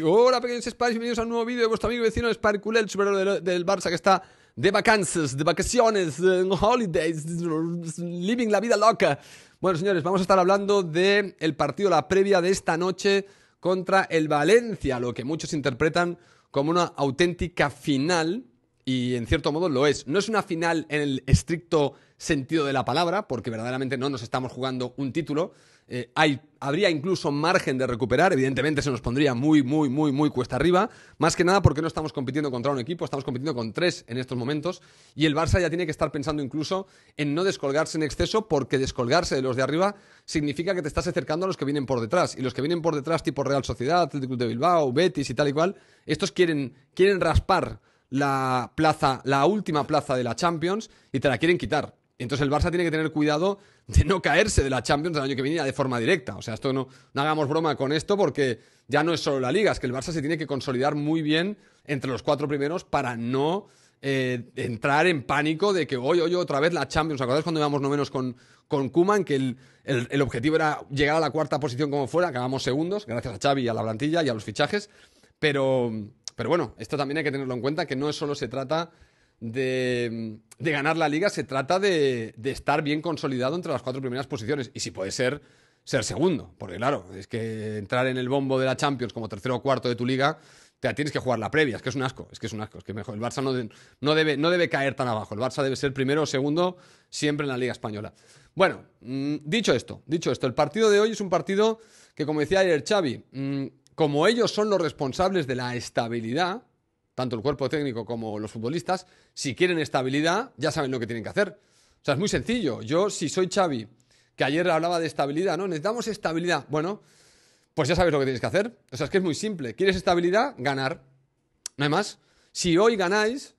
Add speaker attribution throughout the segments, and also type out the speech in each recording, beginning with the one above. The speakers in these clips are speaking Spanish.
Speaker 1: Hola pequeños Spies, bienvenidos a un nuevo vídeo de vuestro amigo vecino Sparkule, el superhéroe del, Barça que está de vacances, de vacaciones, de holidays, living la vida loca. Bueno señores, vamos a estar hablando del el partido, la previa de esta noche contra el Valencia, lo que muchos interpretan como una auténtica final y en cierto modo lo es. No es una final en el estricto sentido de la palabra, porque verdaderamente no nos estamos jugando un título. Eh, habría incluso margen de recuperar, evidentemente se nos pondría muy, muy, muy, muy cuesta arriba. Más que nada porque no estamos compitiendo contra un equipo, estamos compitiendo con tres en estos momentos. Y el Barça ya tiene que estar pensando incluso en no descolgarse en exceso, porque descolgarse de los de arriba significa que te estás acercando a los que vienen por detrás. Y los que vienen por detrás, tipo Real Sociedad, Atlético de Bilbao, Betis y tal y cual, estos quieren, quieren raspar la plaza, la última plaza de la Champions y te la quieren quitar. Entonces el Barça tiene que tener cuidado de no caerse de la Champions el año que viene de forma directa. O sea, esto no, no hagamos broma con esto porque ya no es solo la liga, es que el Barça se tiene que consolidar muy bien entre los cuatro primeros para no eh, entrar en pánico de que hoy, hoy, otra vez la Champions. ¿Os acordáis cuando íbamos no menos con, con Kuman? Que el, el, objetivo era llegar a la cuarta posición como fuera, acabamos segundos, gracias a Xavi a la plantilla y a los fichajes. Pero, pero bueno, esto también hay que tenerlo en cuenta, que no solo se trata de, ganar la liga, se trata de, estar bien consolidado entre las cuatro primeras posiciones. Y si puede ser, ser segundo. Porque claro, es que entrar en el bombo de la Champions como tercero o cuarto de tu liga, te tienes que jugar la previa. Es que es un asco, es que es un asco. Es que mejor, el Barça no, no, debe, no debe caer tan abajo. El Barça debe ser primero o segundo siempre en la liga española. Bueno, mmm, dicho esto, dicho esto, el partido de hoy es un partido que, como decía ayer Xavi, mmm, como ellos son los responsables de la estabilidad, tanto el cuerpo técnico como los futbolistas, si quieren estabilidad, ya saben lo que tienen que hacer. O sea, es muy sencillo. Yo, si soy Xavi, que ayer hablaba de estabilidad, ¿no? Necesitamos estabilidad. Bueno, pues ya sabes lo que tienes que hacer. O sea, es que es muy simple. ¿Quieres estabilidad? Ganar. No hay más. Si hoy ganáis,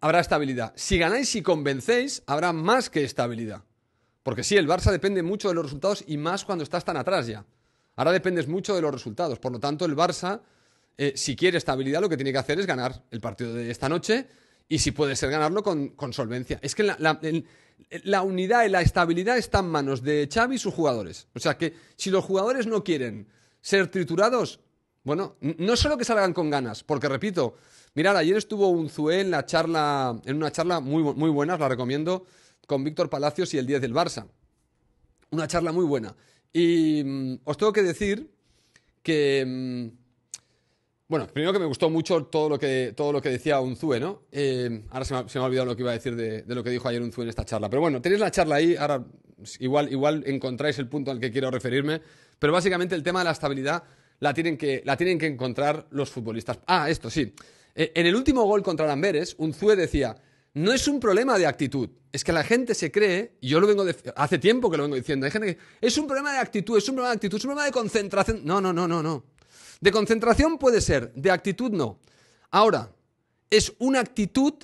Speaker 1: habrá estabilidad. Si ganáis y convencéis, habrá más que estabilidad. Porque sí, el Barça depende mucho de los resultados y más cuando estás tan atrás ya. Ahora dependes mucho de los resultados. Por lo tanto, el Barça, eh, si quiere estabilidad, lo que tiene que hacer es ganar el partido de esta noche y si puede ser ganarlo con, con solvencia. Es que la, la, la, unidad y la estabilidad están en manos de Xavi y sus jugadores. O sea que si los jugadores no quieren ser triturados, bueno, no solo que salgan con ganas, porque repito, mirad, ayer estuvo un Zue en la charla, en una charla muy, muy buena, os la recomiendo, con Víctor Palacios y el 10 del Barça. Una charla muy buena. Y mmm, os tengo que decir que. Mmm, bueno, primero que me gustó mucho todo lo que, todo lo que decía Unzue, ¿no? Eh, ahora se me, ha, olvidado lo que iba a decir de, lo que dijo ayer Unzue en esta charla. Pero bueno, tenéis la charla ahí, ahora igual, igual encontráis el punto al que quiero referirme. Pero básicamente el tema de la estabilidad la tienen que, la tienen que encontrar los futbolistas. Ah, esto sí. Eh, en el último gol contra Lamberes, Unzue decía no es un problema de actitud. Es que la gente se cree, y yo lo vengo de, hace tiempo que lo vengo diciendo, hay gente que es un problema de actitud, es un problema de actitud, es un problema de concentración. No, no, no, no, no. De concentración puede ser, de actitud no. Ahora, es una actitud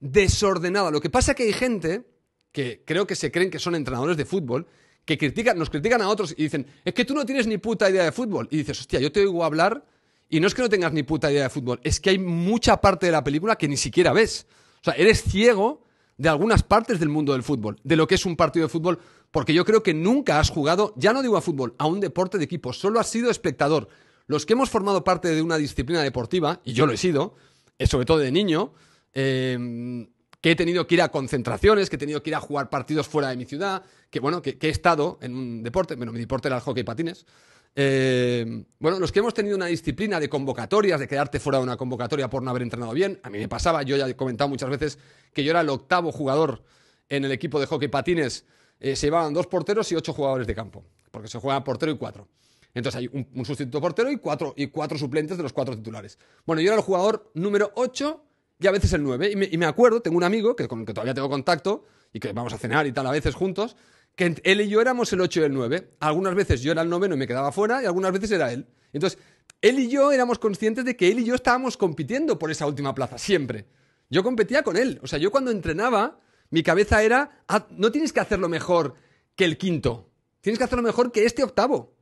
Speaker 1: desordenada. Lo que pasa es que hay gente que creo que se creen que son entrenadores de fútbol, que critican, nos critican a otros y dicen, es que tú no tienes ni puta idea de fútbol. Y dices, hostia, yo te oigo hablar y no es que no tengas ni puta idea de fútbol, es que hay mucha parte de la película que ni siquiera ves. O sea, eres ciego de algunas partes del mundo del fútbol, de lo que es un partido de fútbol, porque yo creo que nunca has jugado, ya no digo a fútbol, a un deporte de equipo, solo has sido espectador. Los que hemos formado parte de una disciplina deportiva, y yo lo he sido, eh, sobre todo de niño, eh, que he tenido que ir a concentraciones, que he tenido que ir a jugar partidos fuera de mi ciudad, que bueno, que, he estado en un deporte, bueno, mi deporte era el hockey patines, eh, bueno, los que hemos tenido una disciplina de convocatorias, de quedarte fuera de una convocatoria por no haber entrenado bien, a mí me pasaba, yo ya he comentado muchas veces que yo era el octavo jugador en el equipo de hockey patines, eh, se llevaban dos porteros y ocho jugadores de campo, porque se juega portero y cuatro. Entonces hay un, sustituto portero y cuatro, suplentes de los cuatro titulares. Bueno, yo era el jugador número 8 y a veces el 9. Y me, y me acuerdo, tengo un amigo que, con el que todavía tengo contacto y que vamos a cenar y tal a veces juntos, que él y yo éramos el 8 y el 9. Algunas veces yo era el noveno y me quedaba fuera y algunas veces era él. Entonces, él y yo éramos conscientes de que él y yo estábamos compitiendo por esa última plaza, siempre. Yo competía con él. O sea, yo cuando entrenaba, mi cabeza era, no tienes que hacerlo mejor que el quinto. Tienes que hacerlo mejor que este octavo.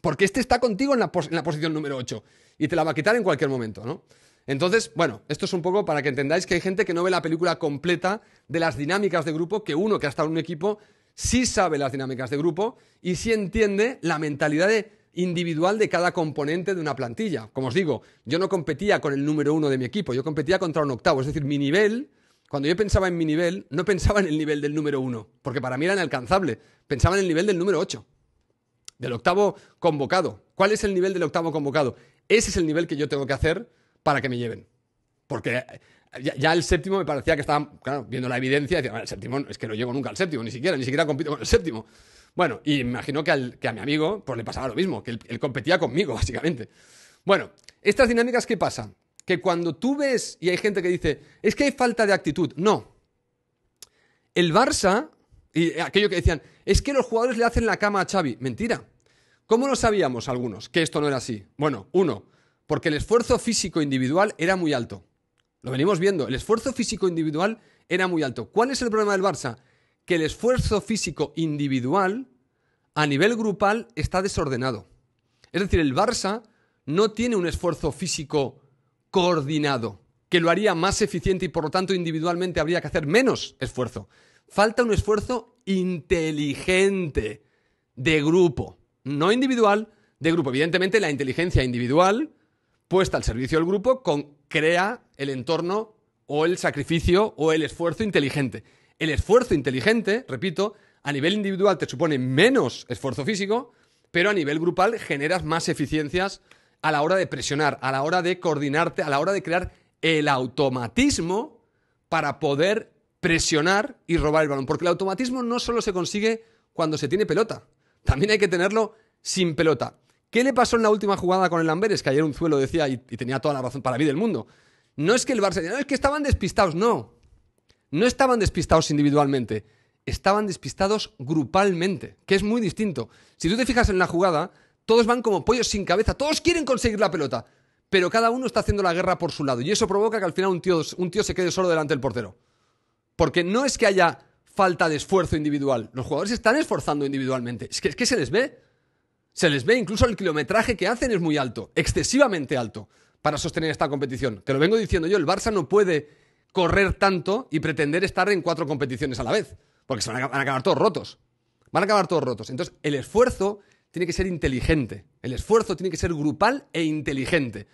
Speaker 1: Porque este está contigo en la, en la posición número 8 y te la va a quitar en cualquier momento, ¿no? Entonces, bueno, esto es un poco para que entendáis que hay gente que no ve la película completa de las dinámicas de grupo, que uno que ha estado en un equipo sí sabe las dinámicas de grupo y sí entiende la mentalidad individual de cada componente de una plantilla. Como os digo, yo no competía con el número uno de mi equipo, yo competía contra un octavo. Es decir, mi nivel, cuando yo pensaba en mi nivel, no pensaba en el nivel del número uno, porque para mí era inalcanzable. Pensaba en el nivel del número ocho, del octavo convocado. ¿Cuál es el nivel del octavo convocado? Ese es el nivel que yo tengo que hacer para que me lleven. Porque ya, el séptimo me parecía que estaba, claro, viendo la evidencia, decía, el séptimo es que no llego nunca al séptimo, ni siquiera, ni siquiera compito con el séptimo. Bueno, y imagino que, a mi amigo pues le pasaba lo mismo, que él, competía conmigo, básicamente. Bueno, estas dinámicas, ¿qué pasa? Que cuando tú ves, y hay gente que dice, es que hay falta de actitud. No. El Barça, y aquello que decían, es que los jugadores le hacen la cama a Xavi. Mentira. ¿Cómo lo sabíamos algunos que esto no era así? Bueno, uno, porque el esfuerzo físico individual era muy alto. Lo venimos viendo, el esfuerzo físico individual era muy alto. ¿Cuál es el problema del Barça? que el esfuerzo físico individual a nivel grupal está desordenado. Es decir, el Barça no tiene un esfuerzo físico coordinado, que lo haría más eficiente y por lo tanto individualmente habría que hacer menos esfuerzo. Falta un esfuerzo inteligente de grupo, no individual, de grupo. Evidentemente la inteligencia individual puesta al servicio del grupo con, crea el entorno o el sacrificio o el esfuerzo inteligente. El esfuerzo inteligente, repito, a nivel individual te supone menos esfuerzo físico, pero a nivel grupal generas más eficiencias a la hora de presionar, a la hora de coordinarte, a la hora de crear el automatismo para poder presionar y robar el balón. Porque el automatismo no solo se consigue cuando se tiene pelota, también hay que tenerlo sin pelota. ¿Qué le pasó en la última jugada con el Amberes? Que ayer un zuelo decía, y, tenía toda la razón para mí del mundo. No es que el Barça, no es que estaban despistados, no no estaban despistados individualmente, estaban despistados grupalmente, que es muy distinto. Si tú te fijas en la jugada, todos van como pollos sin cabeza, todos quieren conseguir la pelota, pero cada uno está haciendo la guerra por su lado. Y eso provoca que al final un tío, un tío se quede solo delante del portero. Porque no es que haya falta de esfuerzo individual, los jugadores están esforzando individualmente, es que, es que se les ve. Se les ve, incluso el kilometraje que hacen es muy alto, excesivamente alto, para sostener esta competición. Te lo vengo diciendo yo, el Barça no puede correr tanto y pretender estar en cuatro competiciones a la vez, porque se van a, acabar todos rotos. Van a acabar todos rotos. Entonces, el esfuerzo tiene que ser inteligente. El esfuerzo tiene que ser grupal e inteligente.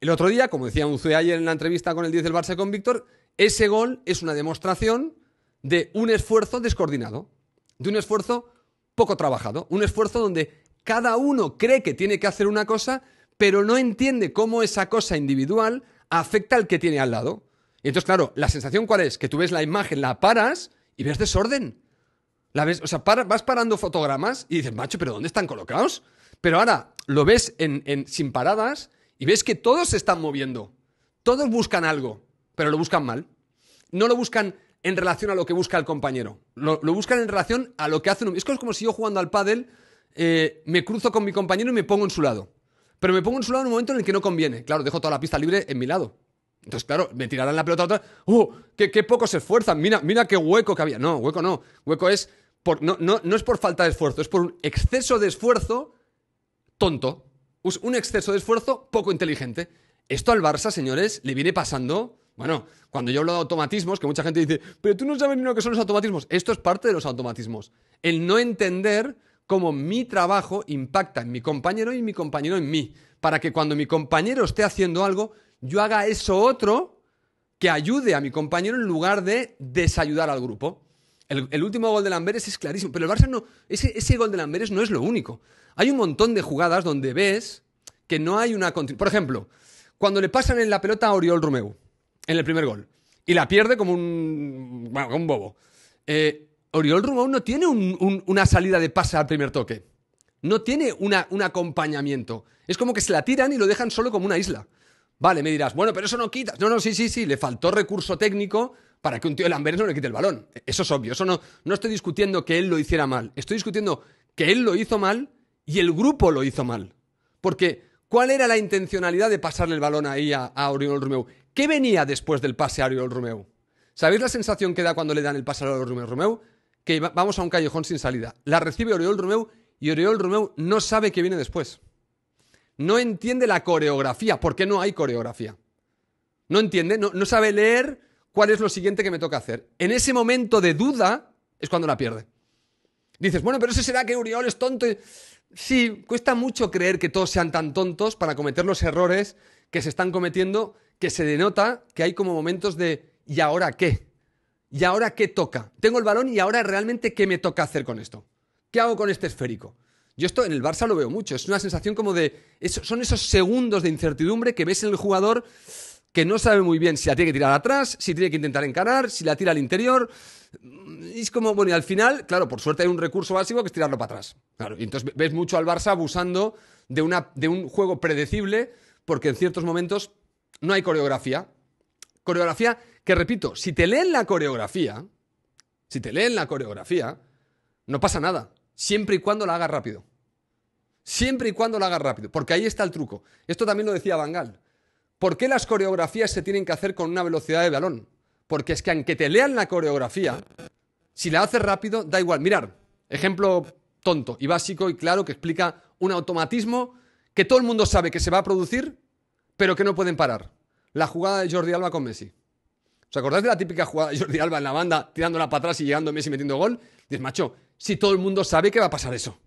Speaker 1: El otro día, como decía Unzué ayer en la entrevista con el 10 del Barça con Víctor, ese gol es una demostración de un esfuerzo descoordinado, de un esfuerzo poco trabajado, un esfuerzo donde cada uno cree que tiene que hacer una cosa, pero no entiende cómo esa cosa individual afecta al que tiene al lado. Y entonces, claro, la sensación cuál es? Que tú ves la imagen, la paras y ves desorden. La ves, o sea, vas parando fotogramas y dices, macho, pero ¿dónde están colocados? Pero ahora lo ves en, sin paradas y ves que todos se están moviendo. Todos buscan algo, pero lo buscan mal. No lo buscan en relación a lo que busca el compañero. Lo, buscan en relación a lo que hacen. Es como si yo jugando al pádel eh, me cruzo con mi compañero y me pongo en su lado. Pero me pongo en su lado en un momento en el que no conviene. Claro, dejo toda la pista libre en mi lado. Entonces, claro, me tirarán la pelota otra. ¡Uh! Qué, poco se esfuerzan! Mira, mira qué hueco que había. No, hueco no. Hueco es. Por, no, no, no es por falta de esfuerzo, es por un exceso de esfuerzo tonto. Un exceso de esfuerzo poco inteligente. Esto al Barça, señores, le viene pasando. Bueno, cuando yo hablo de automatismos, que mucha gente dice, pero tú no sabes ni lo que son los automatismos. Esto es parte de los automatismos. El no entender cómo mi trabajo impacta en mi compañero y mi compañero en mí. Para que cuando mi compañero esté haciendo algo, yo haga eso otro que ayude a mi compañero en lugar de desayudar al grupo. El, último gol de Lamberes es clarísimo, pero el Barça no, ese, gol de Lamberes no es lo único. Hay un montón de jugadas donde ves que no hay una... Por ejemplo, cuando le pasan en la pelota a Oriol Romeu, en el primer gol, y la pierde como un, bueno, un bobo. Eh, Oriol Romeu no tiene una salida de pase al primer toque. No tiene un acompañamiento. Es como que se la tiran y lo dejan solo como una isla. Vale, me dirás, bueno, pero eso no quita. No, no, sí, sí, sí, le faltó recurso técnico para que un tío de Lamberes no le quite el balón. Eso es obvio, eso no, no estoy discutiendo que él lo hiciera mal. Estoy discutiendo que él lo hizo mal y el grupo lo hizo mal. Porque, ¿cuál era la intencionalidad de pasarle el balón ahí a, a Oriol Romeu? ¿Qué venía después del pase a Oriol Romeu? ¿Sabéis la sensación que da cuando le dan el pase a Oriol Romeu? Que vamos a un callejón sin salida. La recibe Oriol Romeu y Oriol Romeu no sabe qué viene después no entiende la coreografía. ¿Por qué no hay coreografía? No entiende, no, sabe leer cuál es lo siguiente que me toca hacer. En ese momento de duda es cuando la pierde. Dices, bueno, pero ese será que Uriol es tonto. Sí, cuesta mucho creer que todos sean tan tontos para cometer los errores que se están cometiendo, que se denota que hay como momentos de ¿y ahora qué? ¿Y ahora qué toca? Tengo el balón y ahora realmente qué me toca hacer con esto? ¿Qué hago con este esférico? Yo esto en el Barça lo veo mucho, es una sensación como de... son esos segundos de incertidumbre que ves en el jugador que no sabe muy bien si la tiene que tirar atrás, si tiene que intentar encarar, si la tira al interior. Y es como, bueno, y al final, claro, por suerte hay un recurso básico que es tirarlo para atrás. Claro, y entonces ves mucho al Barça abusando de, una, de un juego predecible porque en ciertos momentos no hay coreografía. Coreografía que, repito, si te leen la coreografía, si te leen la coreografía, no pasa nada, siempre y cuando la hagas rápido. Siempre y cuando la hagas rápido, porque ahí está el truco. Esto también lo decía Bangal. ¿Por qué las coreografías se tienen que hacer con una velocidad de balón? Porque es que aunque te lean la coreografía, si la haces rápido, da igual. Mirar, ejemplo tonto y básico y claro que explica un automatismo que todo el mundo sabe que se va a producir, pero que no pueden parar. La jugada de Jordi Alba con Messi. ¿Os acordáis de la típica jugada de Jordi Alba en la banda, tirándola para atrás y llegando Messi metiendo gol? Dices, macho, si todo el mundo sabe que va a pasar eso.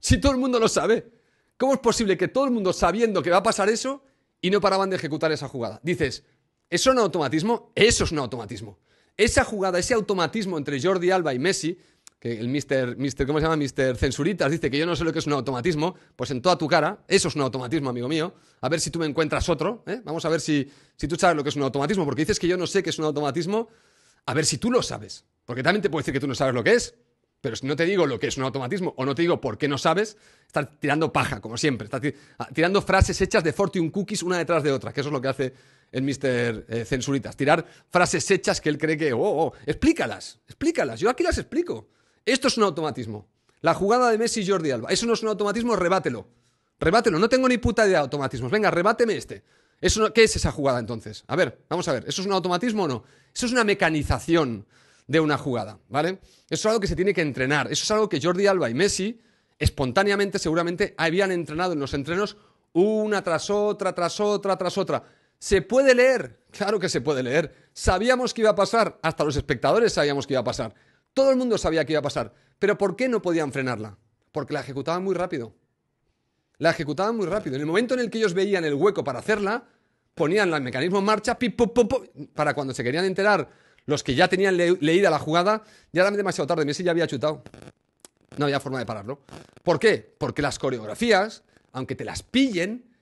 Speaker 1: Si todo el mundo lo sabe. ¿Cómo es posible que todo el mundo sabiendo que va a pasar eso y no paraban de ejecutar esa jugada? Dices, ¿eso es un automatismo? Eso es un automatismo. Esa jugada, ese automatismo entre Jordi Alba y Messi, que el Mr. Mister, ¿cómo se llama? Mr. Censuritas dice que yo no sé lo que es un automatismo, pues en toda tu cara, eso es un automatismo, amigo mío. A ver si tú me encuentras otro, ¿eh? Vamos a ver si, si tú sabes lo que es un automatismo, porque dices que yo no sé qué es un automatismo, a ver si tú lo sabes. Porque también te puedo decir que tú no sabes lo que es, pero si no te digo lo que es un automatismo o no te digo por qué no sabes, estás tirando paja, como siempre. Estás ah, tirando frases hechas de fortune cookies una detrás de otra, que eso es lo que hace el Mr. Eh, Censuritas. Tirar frases hechas que él cree que, oh, oh, explícalas, explícalas. Yo aquí las explico. Esto es un automatismo. La jugada de Messi y Jordi Alba. Eso no es un automatismo, rebátelo. Rebátelo. No tengo ni puta idea de automatismos. Venga, rebáteme este. Eso ¿Qué es esa jugada entonces? A ver, vamos a ver. ¿Eso es un automatismo o no? Eso es una mecanización de una jugada, ¿vale? Eso es algo que se tiene que entrenar. Eso es algo que Jordi Alba y Messi espontáneamente seguramente habían entrenado en los entrenos una tras otra, tras otra, tras otra. ¿Se puede leer? Claro que se puede leer. Sabíamos que iba a pasar, hasta los espectadores sabíamos que iba a pasar. Todo el mundo sabía que iba a pasar. Pero ¿por qué no podían frenarla? Porque la ejecutaban muy rápido. La ejecutaban muy rápido. En el momento en el que ellos veían el hueco para hacerla, ponían el mecanismo en marcha, para cuando se querían enterar los que ya tenían leída la jugada, ya era demasiado tarde. Messi ya había chutado. No había forma de pararlo. ¿Por qué? Porque las coreografías, aunque te las pillen,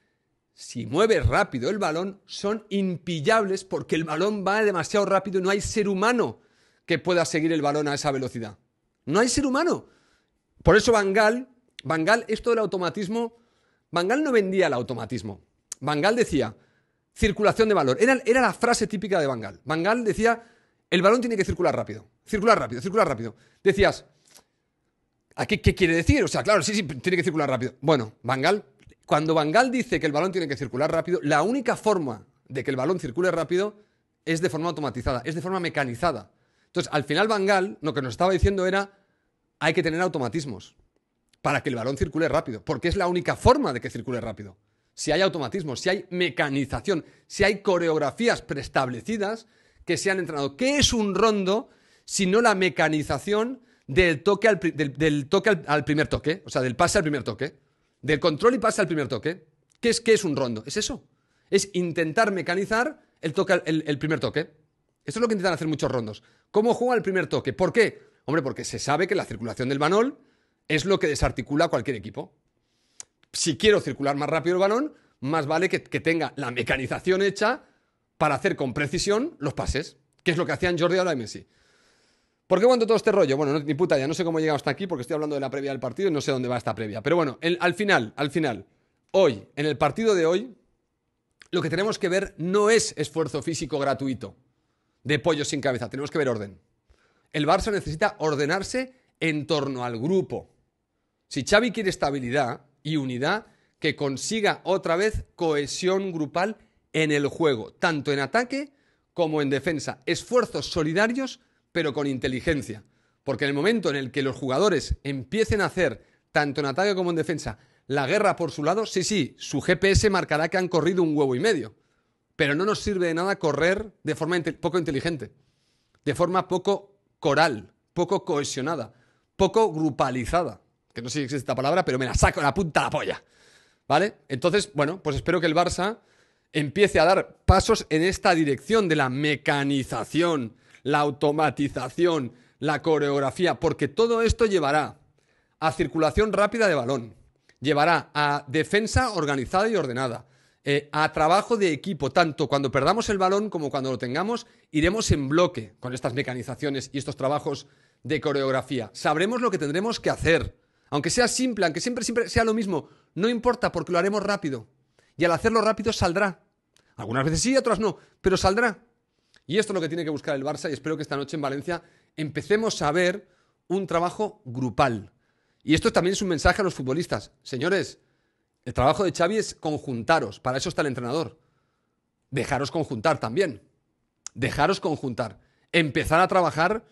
Speaker 1: si mueves rápido el balón, son impillables porque el balón va demasiado rápido y no hay ser humano que pueda seguir el balón a esa velocidad. No hay ser humano. Por eso Bangal, Bangal, esto del automatismo, Bangal no vendía el automatismo. Bangal decía, circulación de balón. Era, era la frase típica de Bangal. Bangal decía, el balón tiene que circular rápido. Circular rápido, circular rápido. Decías, ¿a qué, qué quiere decir? O sea, claro, sí, sí, tiene que circular rápido. Bueno, Bangal, cuando Bangal dice que el balón tiene que circular rápido, la única forma de que el balón circule rápido es de forma automatizada, es de forma mecanizada. Entonces, al final Bangal lo que nos estaba diciendo era, hay que tener automatismos para que el balón circule rápido, porque es la única forma de que circule rápido. Si hay automatismos, si hay mecanización, si hay coreografías preestablecidas que se han entrenado. ¿Qué es un rondo si no la mecanización del toque, al, del, toque al, primer toque? O sea, del pase al primer toque. Del control y pase al primer toque. ¿Qué es, qué es un rondo? Es eso. Es intentar mecanizar el, toque, el primer toque. Esto es lo que intentan hacer muchos rondos. ¿Cómo juega el primer toque? ¿Por qué? Hombre, porque se sabe que la circulación del balón es lo que desarticula cualquier equipo. Si quiero circular más rápido el balón, más vale que, tenga la mecanización hecha para hacer con precisión los pases, que es lo que hacían Jordi Alba y Messi. ¿Por qué cuento todo este rollo? Bueno, ni puta ya, no sé cómo he llegado hasta aquí porque estoy hablando de la previa del partido y no sé dónde va esta previa. Pero bueno, al final, al final, hoy, en el partido de hoy, lo que tenemos que ver no es esfuerzo físico gratuito de pollo sin cabeza. Tenemos que ver orden. El Barça necesita ordenarse en torno al grupo. Si Xavi quiere estabilidad y unidad, que consiga otra vez cohesión grupal en el juego, tanto en ataque como en defensa. Esfuerzos solidarios, pero con inteligencia. Porque en el momento en el que los jugadores empiecen a hacer, tanto en ataque como en defensa, la guerra por su lado, sí, sí, su GPS marcará que han corrido un huevo y medio. Pero no nos sirve de nada correr de forma poco inteligente, de forma poco coral, poco cohesionada, poco grupalizada. Que no sé si existe esta palabra, pero me la saco la punta la polla. ¿Vale? Entonces, bueno, pues espero que el Barça empiece a dar pasos en esta dirección de la mecanización, la automatización, la coreografía, porque todo esto llevará a circulación rápida de balón, llevará a defensa organizada y ordenada, eh, a trabajo de equipo, tanto cuando perdamos el balón como cuando lo tengamos, iremos en bloque con estas mecanizaciones y estos trabajos de coreografía. Sabremos lo que tendremos que hacer, aunque sea simple, aunque siempre, siempre sea lo mismo, no importa porque lo haremos rápido. Y al hacerlo rápido saldrá. Algunas veces sí, otras no, pero saldrá. Y esto es lo que tiene que buscar el Barça y espero que esta noche en Valencia empecemos a ver un trabajo grupal. Y esto también es un mensaje a los futbolistas. Señores, el trabajo de Xavi es conjuntaros, para eso está el entrenador. Dejaros conjuntar también. Dejaros conjuntar. Empezar a trabajar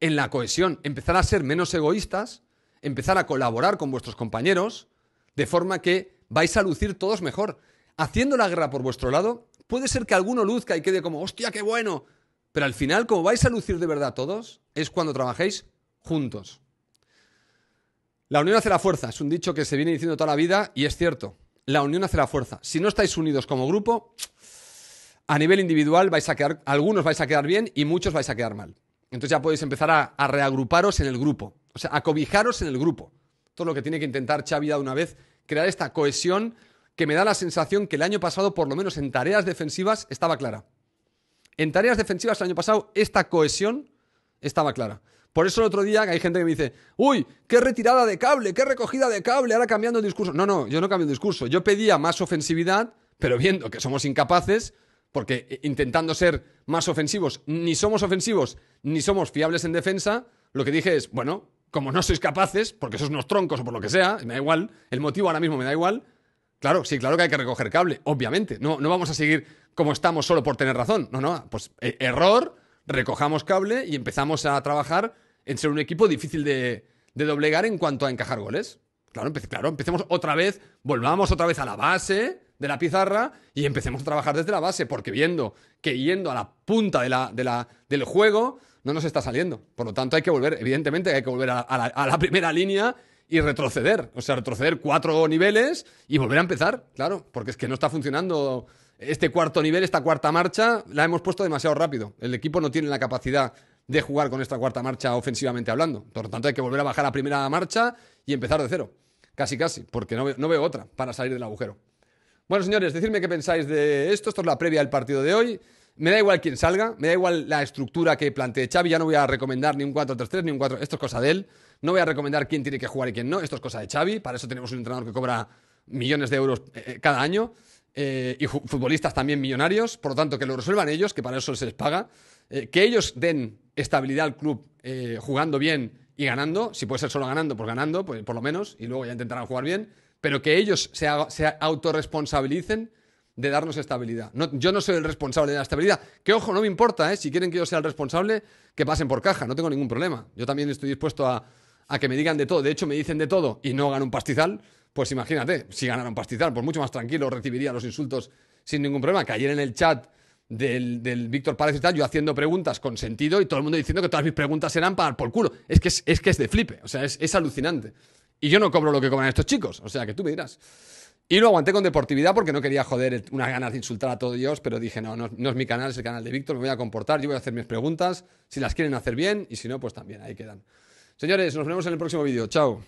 Speaker 1: en la cohesión, empezar a ser menos egoístas, empezar a colaborar con vuestros compañeros, de forma que vais a lucir todos mejor. Haciendo la guerra por vuestro lado, puede ser que alguno luzca y quede como, hostia, qué bueno. Pero al final, como vais a lucir de verdad todos, es cuando trabajéis juntos. La unión hace la fuerza, es un dicho que se viene diciendo toda la vida y es cierto. La unión hace la fuerza. Si no estáis unidos como grupo, a nivel individual vais a quedar, algunos vais a quedar bien y muchos vais a quedar mal. Entonces ya podéis empezar a, reagruparos en el grupo, o sea, a cobijaros en el grupo. Todo lo que tiene que intentar Xavi de una vez, crear esta cohesión que me da la sensación que el año pasado, por lo menos en tareas defensivas, estaba clara. En tareas defensivas el año pasado, esta cohesión estaba clara. Por eso el otro día hay gente que me dice, uy, qué retirada de cable, qué recogida de cable, ahora cambiando el discurso. No, no, yo no cambio el discurso. Yo pedía más ofensividad, pero viendo que somos incapaces, porque intentando ser más ofensivos, ni somos ofensivos, ni somos fiables en defensa, lo que dije es, bueno, como no sois capaces, porque sois unos troncos o por lo que sea, me da igual, el motivo ahora mismo me da igual, claro, sí, claro que hay que recoger cable, obviamente. No, no vamos a seguir como estamos solo por tener razón. No, no, pues eh, error, recojamos cable y empezamos a trabajar en ser un equipo difícil de, doblegar en cuanto a encajar goles. Claro, claro, empecemos otra vez, volvamos otra vez a la base de la pizarra y empecemos a trabajar desde la base, porque viendo que yendo a la punta de la, de la, del juego no nos está saliendo. Por lo tanto, hay que volver, evidentemente, hay que volver a, la, a la primera línea y retroceder. O sea, retroceder cuatro niveles y volver a empezar, claro, porque es que no está funcionando este cuarto nivel, esta cuarta marcha, la hemos puesto demasiado rápido. El equipo no tiene la capacidad de jugar con esta cuarta marcha ofensivamente hablando. Por lo tanto, hay que volver a bajar a primera marcha y empezar de cero. Casi, casi, porque no, no veo otra para salir del agujero. Bueno, señores, decidme qué pensáis de esto. Esto es la previa del partido de hoy. Me da igual quién salga, me da igual la estructura que plantee Xavi. Ya no voy a recomendar ni un 4-3-3 ni un 4. Esto es cosa de él. No voy a recomendar quién tiene que jugar y quién no. Esto es cosa de Xavi. Para eso tenemos un entrenador que cobra millones de euros eh, eh, cada año. Eh, y futbolistas también millonarios, por lo tanto que lo resuelvan ellos, que para eso se les paga, que ellos den estabilidad al club eh, jugando bien y ganando, si puede ser solo ganando, pues ganando, pues por lo menos, y luego ya intentarán jugar bien, pero que ellos se, autorresponsabilicen de darnos estabilidad. yo no soy el responsable de la estabilidad, que ojo, no me importa, si quieren que yo sea el responsable, que pasen por caja, no tengo ningún problema. Yo también estoy dispuesto a, a que me digan de todo, de hecho me dicen de todo y no hagan un pastizal, pues imagínate, si ganara un pastizal, pues mucho más tranquilo, recibiría los insultos sin ningún problema. Que ayer en el chat del, del Víctor Párez y tal, yo haciendo preguntas con sentido y todo el mundo diciendo que todas mis preguntas eran para por culo. Es que es, que es de flipe, o sea, es, alucinante. Y yo no cobro lo que cobran estos chicos, o sea, que tú me dirás. Y lo aguanté con deportividad porque no quería joder unas ganas de insultar a todos Dios, pero dije, no, no, no, es mi canal, es el canal de Víctor, me voy a comportar, yo voy a hacer mis preguntas, si las quieren hacer bien, y si no, pues también, ahí quedan. Señores, nos vemos en el próximo vídeo. Chao.